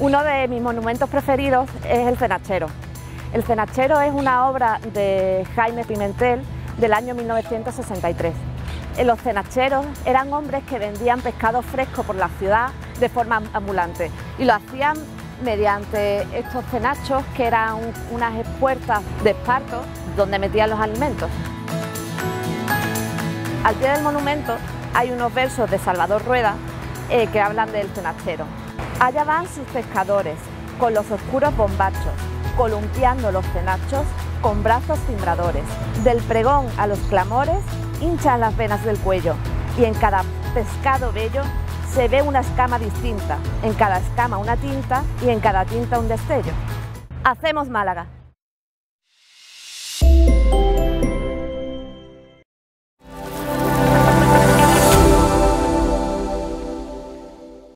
Uno de mis monumentos preferidos es el Cenachero. El Cenachero es una obra de Jaime Pimentel del año 1963. Los cenacheros eran hombres que vendían pescado fresco por la ciudad de forma ambulante y lo hacían mediante estos cenachos que eran unas puertas de esparto donde metían los alimentos. Al pie del monumento hay unos versos de Salvador Rueda eh, que hablan del cenachero. Allá van sus pescadores, con los oscuros bombachos, columpiando los cenachos con brazos cimbradores. Del pregón a los clamores hinchan las venas del cuello y en cada pescado bello se ve una escama distinta, en cada escama una tinta y en cada tinta un destello. Hacemos Málaga.